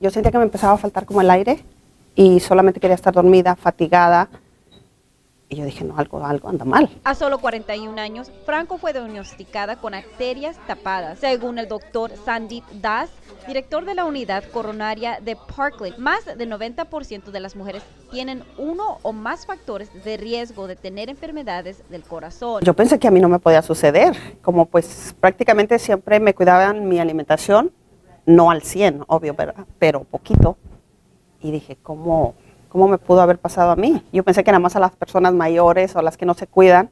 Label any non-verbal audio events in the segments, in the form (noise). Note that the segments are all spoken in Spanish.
Yo sentía que me empezaba a faltar como el aire y solamente quería estar dormida, fatigada. Y yo dije, no, algo, algo anda mal. A solo 41 años, Franco fue diagnosticada con arterias tapadas. Según el doctor Sandeep Das, director de la unidad coronaria de Parkland, más del 90% de las mujeres tienen uno o más factores de riesgo de tener enfermedades del corazón. Yo pensé que a mí no me podía suceder, como pues prácticamente siempre me cuidaban mi alimentación, no al 100, obvio, pero, pero poquito. Y dije, ¿cómo, ¿cómo me pudo haber pasado a mí? Yo pensé que nada más a las personas mayores o las que no se cuidan.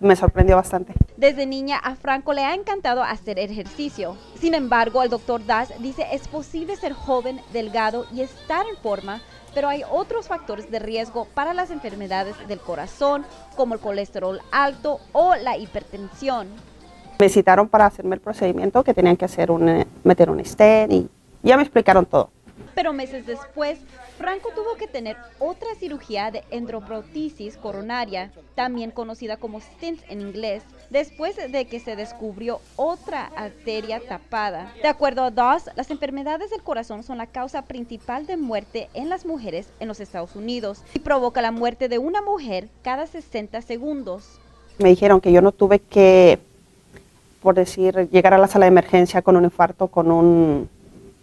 Me sorprendió bastante. Desde niña a Franco le ha encantado hacer ejercicio. Sin embargo, el doctor Das dice es posible ser joven, delgado y estar en forma, pero hay otros factores de riesgo para las enfermedades del corazón, como el colesterol alto o la hipertensión. Me citaron para hacerme el procedimiento que tenían que hacer un, eh, meter un stent y ya me explicaron todo. Pero meses después, Franco tuvo que tener otra cirugía de endroprotisis coronaria, también conocida como stents en inglés, después de que se descubrió otra arteria tapada. De acuerdo a Doss, las enfermedades del corazón son la causa principal de muerte en las mujeres en los Estados Unidos y provoca la muerte de una mujer cada 60 segundos. Me dijeron que yo no tuve que, por decir, llegar a la sala de emergencia con un infarto, con un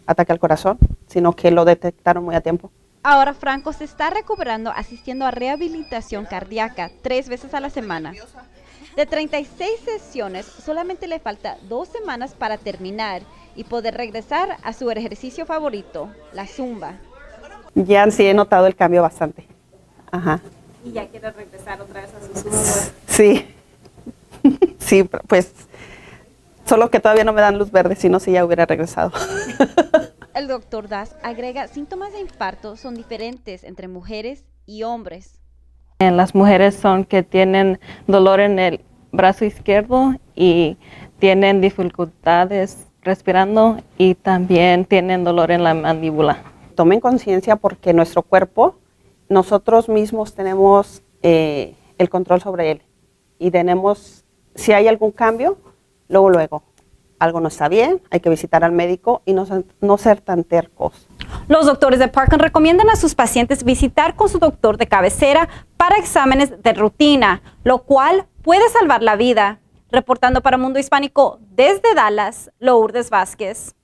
ataque al corazón, sino que lo detectaron muy a tiempo. Ahora Franco se está recuperando asistiendo a rehabilitación cardíaca tres veces a la semana. De 36 sesiones, solamente le falta dos semanas para terminar y poder regresar a su ejercicio favorito, la zumba. Ya sí he notado el cambio bastante. Ajá. ¿Y ya quiere regresar otra vez a su zumba? Sí. (laughs) sí, pues solo que todavía no me dan luz verde, si no, si ya hubiera regresado. (laughs) El doctor Das agrega, síntomas de infarto son diferentes entre mujeres y hombres. En las mujeres son que tienen dolor en el brazo izquierdo y tienen dificultades respirando y también tienen dolor en la mandíbula. Tomen conciencia porque nuestro cuerpo, nosotros mismos tenemos eh, el control sobre él y tenemos, si hay algún cambio, luego, luego, algo no está bien, hay que visitar al médico y no, no ser tan tercos. Los doctores de Parkland recomiendan a sus pacientes visitar con su doctor de cabecera para exámenes de rutina, lo cual puede salvar la vida. Reportando para Mundo Hispánico desde Dallas, Lourdes Vázquez.